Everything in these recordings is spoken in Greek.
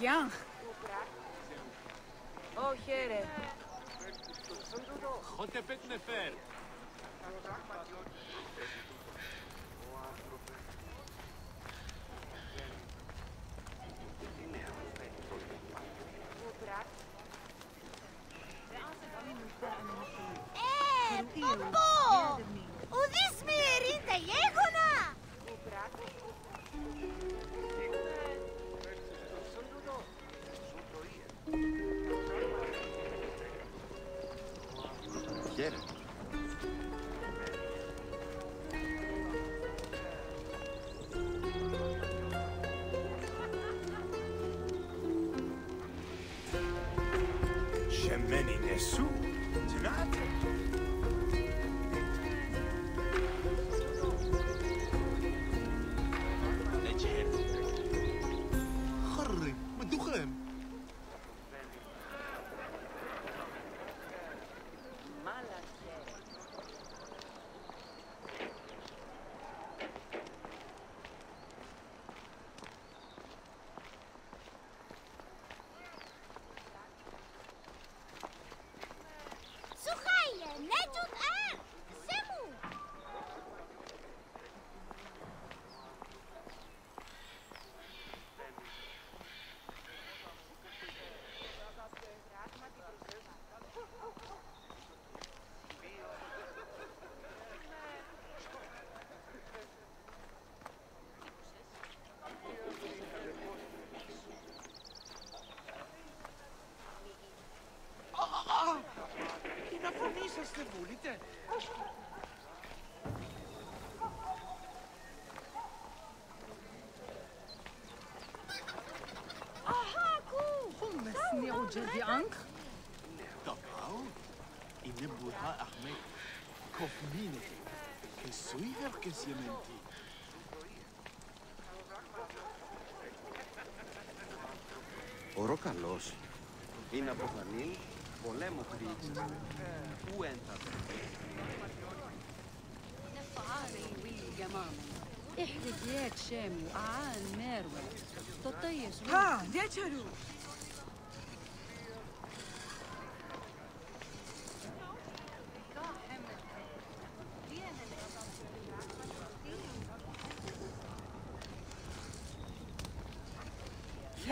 hier, Gert-Jan. Όχι, ρε. Χότε νεφέρ. Ε, πω πω! Ουδής μυρί τα γέχωνα! Χαίρετε. nirudġa di ank. Ταπάω. Είναι μπουρά αχμέ. Κοφμίνεται. Και σου είδα και σιεμέντη. Ο Ροκαλός είναι από Δανίλ, πολέμο χρήξης. Πού ένθατε. نفعالي والجمام احرق ياك شام وعان ماروة تطيش Ha, djećaru.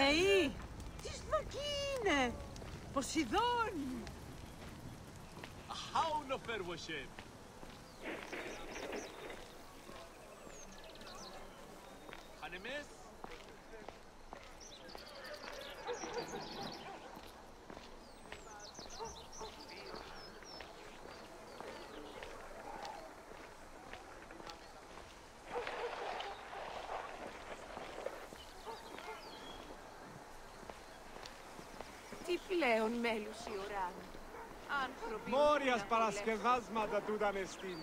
Θεή, τι σμακή είναι. Ποσειδώνει. Αχάου να φέρω σεμ. Πλέον μέλους η ώρα. Άνθρωποι. Μόριας παρασκευάσματα τούτα με στην.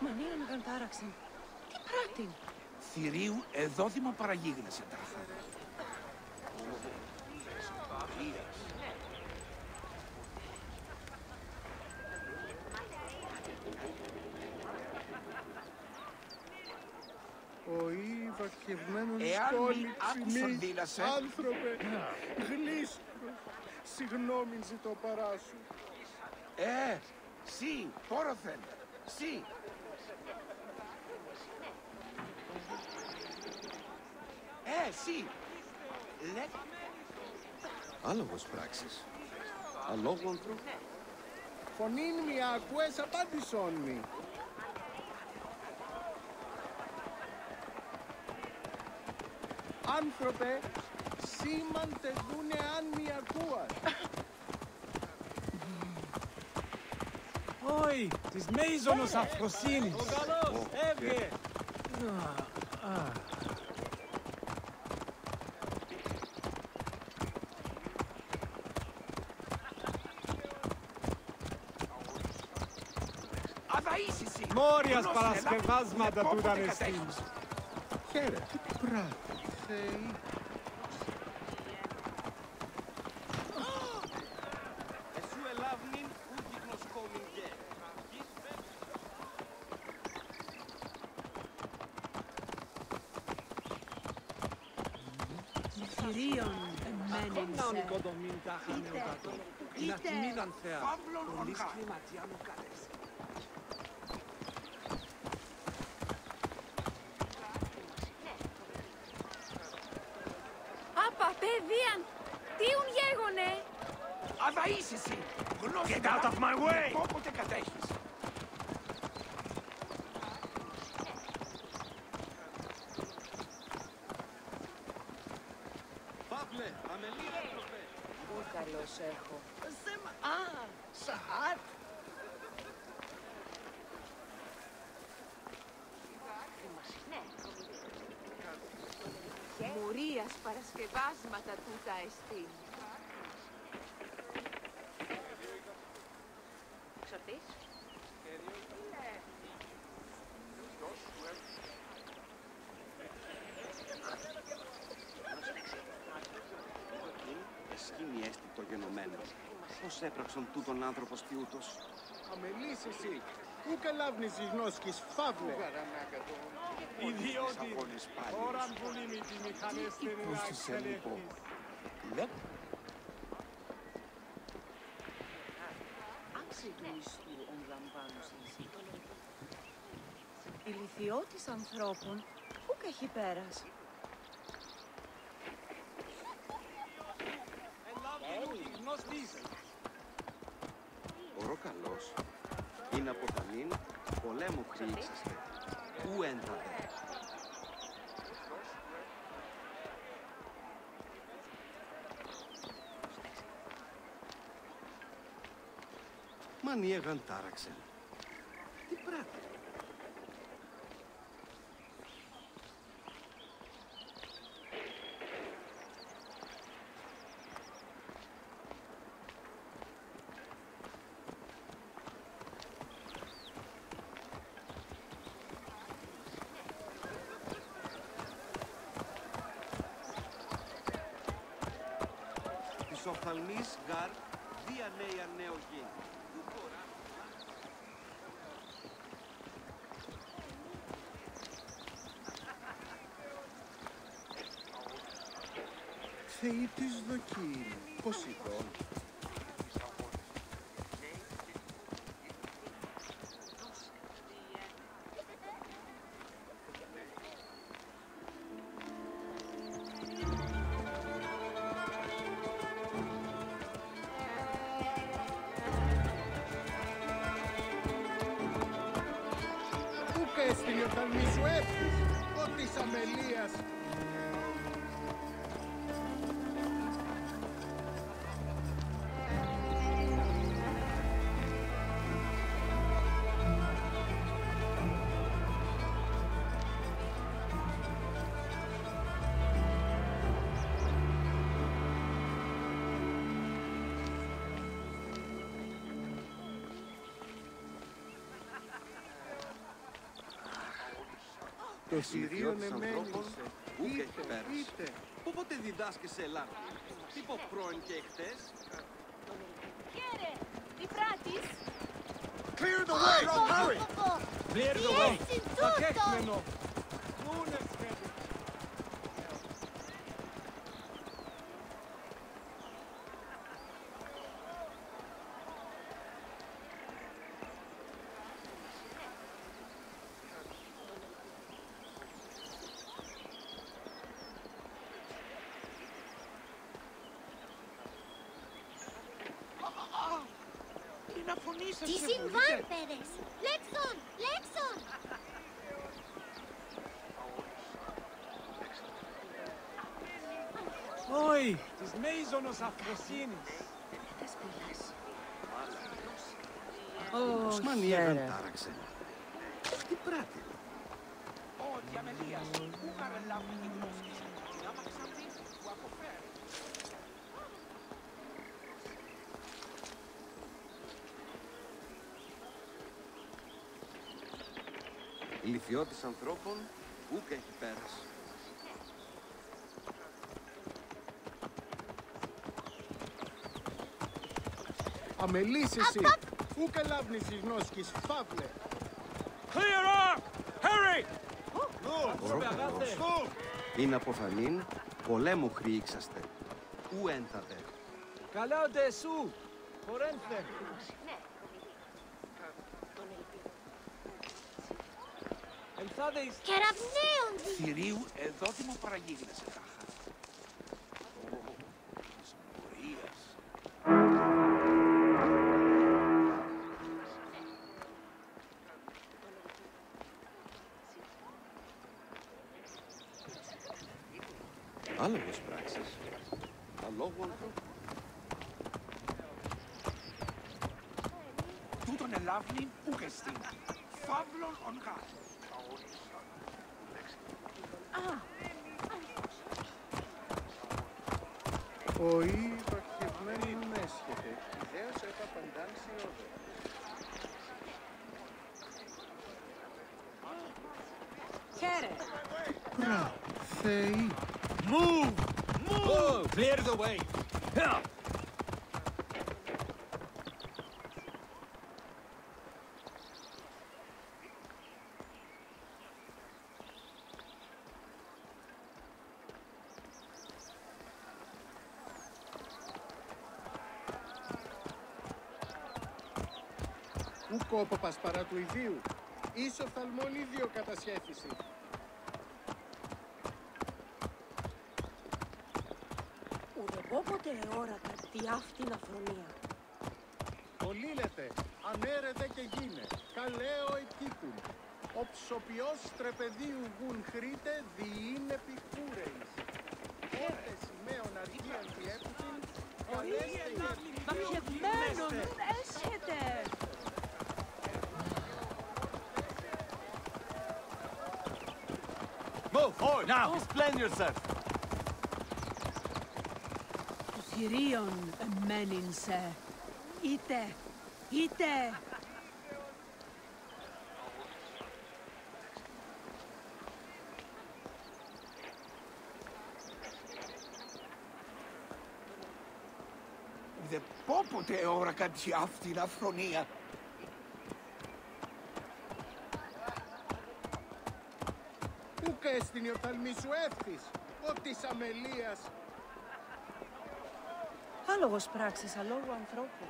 Μανίνα με καν τάραξαν. Τι πράτην. Θηρίου εδόδημα παραγίγνεσαι τάχα. Ο Ιβακευμένος Εάν μη στόλη άκουσον ψημί. δήλασε. Άνθρωπε, γλίσκρο. Συγγνώμη ζητώ παρά σου. Ε, σι, πόροθεν, σι. Ε, σι. Λε... Άλογος πράξης. Αλόγονθρο. Φωνήν μη ακούες απάντησόν μη. Άνθρωπε, σήμαντε δούνε αν μη ακούας. Όχι, της μέιζονος ε, ε, αφροσύνης. Ο καλός, έβγε. Μόριας παρασκευάσματα του ήταν. Χαίρε, τι πράγμα. Θεή. Εσού ελάβνην ούκη γνωσκόμην γε. Θηρίων εμένεν Να σε. νοικοδομήν τα χανεωτάτο. Να τιμήναν θεά. Παύλον Πολλής ονχά. κλιματιάνου καλές. Άπα, παιδίαν! Τι ουν γέγονε! Αλλά είσαι εσύ. Γνώσε Get out of my way! Πόποτε κατέχεις. Παύλε, αμελή έπροπε. Πού καλώς έχω. Α, σαάτ. Μουρίας παρασκευάσματα τούτα εστίν. Πώς έπραξον τούτον άνθρωπος ποιούτος. Αμελής εσύ. Πού καλάβνεις η γνώσκης, φαύλε; Ιδιότι, αγώνες πάλι. ώραν που λύμει τη μηχανές στην Πρόσθεσε λίγο. εξελέχτης. Λεπ. Άψε του ιστού ον λαμβάνουσιν σύ. Ηλικιώτης ανθρώπων, πού έχει πέρας; Ελάβει ούκη γνώστης. Ο ροκαλός είναι από τα νυν πολέμου χρήξεστε. Ού έντατε. Μα νιέγαν τάραξεν. Τι πράτε. Οφθαλμής γαρ δια νέα νέο γίνει. Θεή της δοκή. Ποσειδών. Κέστην η οφθαλμή σου έρθεις, Το Συρίον Ιδιώτης ανθρώπων, εμέλησε. ου και Είτε, έχει πέρας. είτε. Πότε διδάσκεσαι Ελλάδα. Τι πω πρώην και χτες. Χαίρε, τι πράττεις. Clear the way! Hurry! Clear the Τι way. έτσι να φωνήσετε, Τι συμβάν, παιδες. Λέξον, λέξον. Όχι, της μέιζονος αφροσύνης. Πώς μα νιέγαν τάραξεν. Τι πράτε. Ω, διαμελίας. Πού χαραλάβει η γνώσκης. Την άμαξαν την που αποφέρει. Λυθιώτης ανθρώπων, ούκ έχει πέρας. Αμελής εσύ. Ούκ ελάβνης η γνώσκης, φαύλε. Clear up! Hurry! Ορόκαλος. Είναι αποθανήν, πολέμου χρήξαστε. Ου ένθατε. Καλά ο Ντεσού. Φορένθε. Ελθάδε εις... Κεραυνέοντι. Θηρίου εδότιμο παραγίγνεσαι τάχα. Ω, της μορίας. Άλογος πράξης. Αλόγου ανθρώπου. Τούτον ελάβνην ούκ εστίν. Φαύλον ον γάρ. Ο ή παχευμένου μέσχεται. Ιδέως έπα παντάνση όδε. Χαίρε. Πρα, θεοί. Oh, clear the way. Here. Ούκ όποπας παρά του ιδίου. Ίσο φθαλμόν ίδιο κατασχέθηση. Ουδεπόποτε εόρατα τη αυτήν αφρονία. Ολίλετε, ανέρετε και γίνε, καλέο εκείκουν. Ο ψοποιός τρεπεδίου γουν χρήτε διήν επικούρεης. Ότε σημαίων αργίαν διέπουθην, καλέστε και Παχευμένον έσχεται. Move forward now. Explain yourself. Του θηρίων εμένην σε. Είτε, είτε. Δε πόποτε ώρα κάτι αυτήν αφρονία. Ούκ έστειν η οφθαλμή σου εύθης, ο της αμελίας. Άλογος πράξης αλόγου ανθρώπου.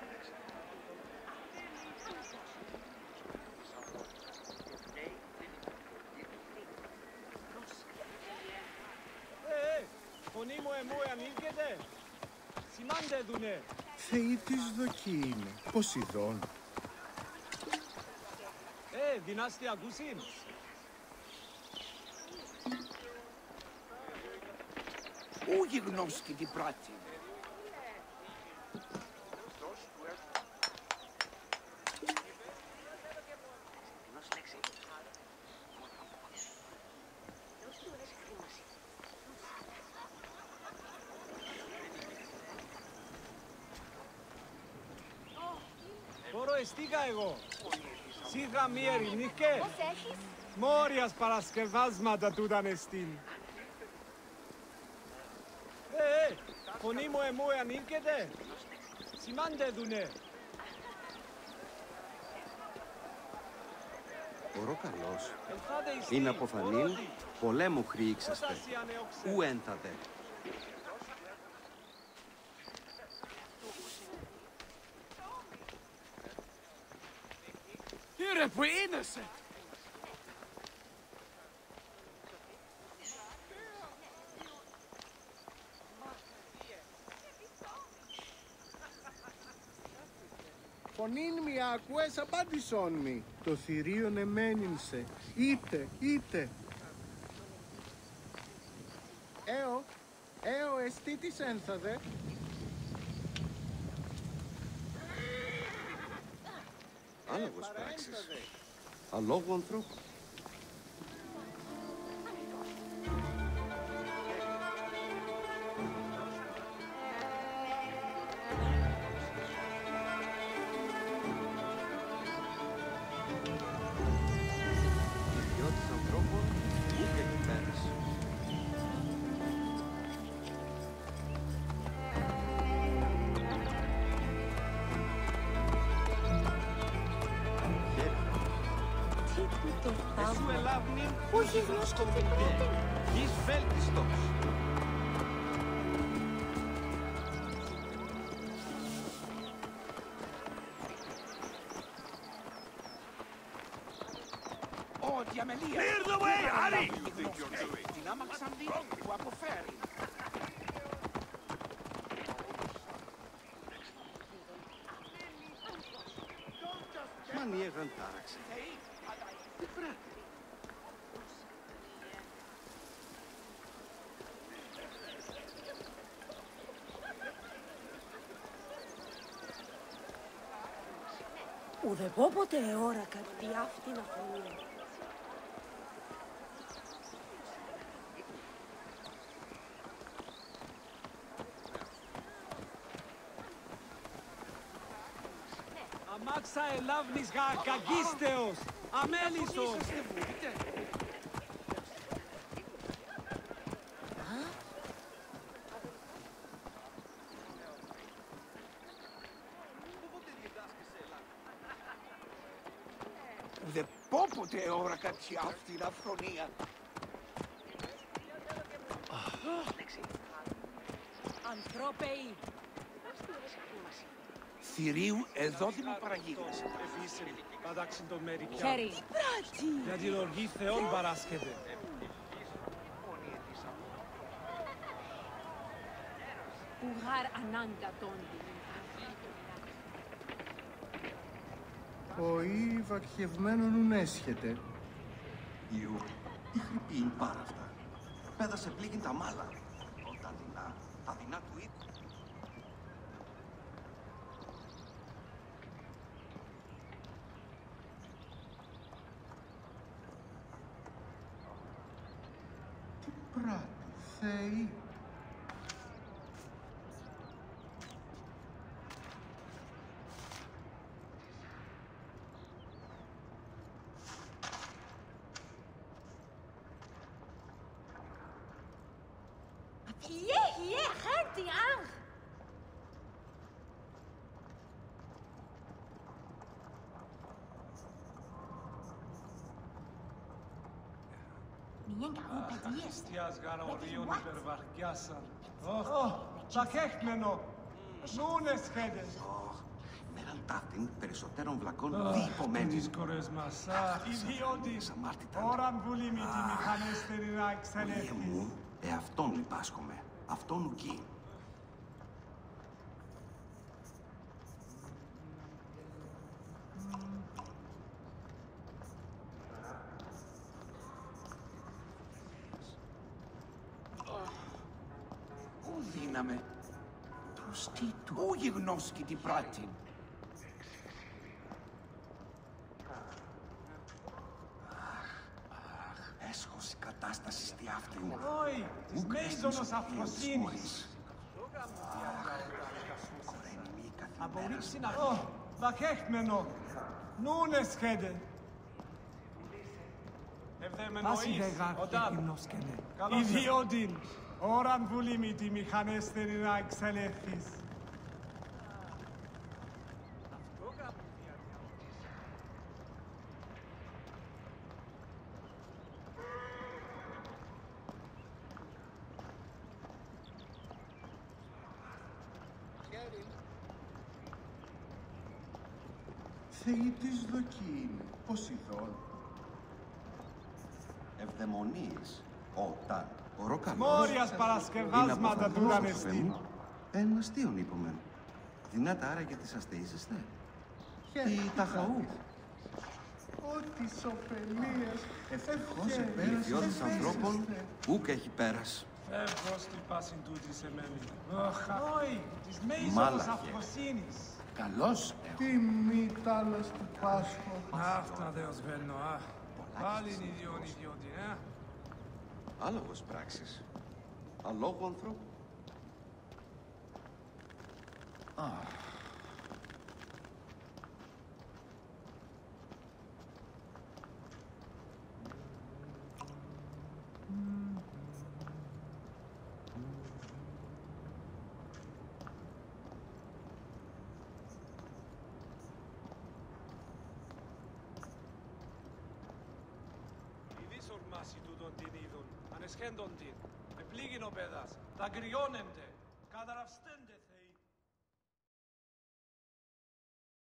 Ε, ε, φωνή μου εμού ανήκεται. Σημάντε δουνε. Θεοί της δοκή είναι, Ποσειδών. Ε, δυνάστη ακούσιν. Ούγι γνώσκει την πράτη. Τώρα εστίκα εγώ. Σίγα μη ερηνίκε. Πώς έχεις; Μόριας παρασκευάσματα τούταν εστίν. Ε, ε, φωνή μου εμού ανήκεται. Σημάντε δουνε. Ορόκαλος. Ελθάδε εις Είναι τι, αποθανήν, ορότι. πολέμου χρήξαστε. Όσταση ανεόξε. Ου ένθατε. Κύριε που είναι σε. Φωνήν μη ακούες απάντησόν μη. Το θηρίον εμένην σε. Είτε, είτε. Έω, έω εστί της ένθαδε. Άλογος πράξης. Αλόγου ανθρώπου. αυτό. Εσού ο Όχι, γνώσκεται εις βέλτιστος. Ουδεπόποτε εόρακα τι αυτή να φωνή. Αμάξα ελάβνης γα καγκίστεως. Αμέλιστος. Πόποτε όρακα τσι αυτήν αφρονία. Ανθρώπεοι, Θηρίου εδόδημα παραγίγας. Εφίσεν, πατάξιν τον μερικιά. χέρι. Για την οργή Θεών παράσκεται. Πουγάρ ανάντα τόντι. Ο ή βακχευμένον ουν έσχεται. Ιού, τι χρυπή είναι πάρα αυτά. Πέδασε πλήγην τα μάλα. Ο, Τα δεινά, τα δεινά του οίκου. Τι πράττει, Θεή. Καού παιδείες. Χριστιάς γάρα ορίων υπερβαρκιάσαν. Ωχ, βακέχμενο. Νούνες σχέδε. Μέραν ταύτην περισσότερων βλακών Τις διυπομένης. κορές μας. Αχ, ιδιώτης. αμάρτητα. Ώραν βουλή μη τη μηχανέστερη να Ωιε εξελέχθει. μου, εαυτόν λυπάσκομαι. Αυτόν ουκεί. Του. Ού γιγνώσκει την πράτη. Έσχος η κατάσταση στη αυτή μου. Όχι, της Ουκ μέιδονος έστειλε αφροσύνης. σοφία Κορένει μη καθημέρας. Απορρίψει να... Ωχ, βακέχμενο. Νούνες σχέδε. Ευδεμενοής, οντάν. Ιδιώτην. Ώραν βουλή μη τη μηχανέστερη να εξελέχθεις. Θεή της δοκή είναι. Ποσειδών. Ευδαιμονίες. Όταν. Οροκαλός. Μόριας παρασκευάσματα του Ρανεστή. Ένα αστείον είπαμε. Δυνάτα άρα για τις αστείζεστε. Τι τα χαού. Ό,τι σοφελίες. Ευτυχώς επέρασε. Ιδιώτης ανθρώπων ούκ έχει πέρας. Φεύγω στην πάση τούτη σε μένει. Ωχ, όχι, της μέιδονος Μάλαχε. Αφροσύνης. Καλώς Τι μήταλος του Πάσχο. Αυτά δεν ως βαίνω, α. Πάλι είναι ιδιόν ιδιώτη, ε. Άλογος πράξης. Αλόγου ανθρώπου. μόνον είδουν, ανεσχέντον την. Με πλήγειν ο πέδας, δαγκριώνεντε, καταραυστέντε.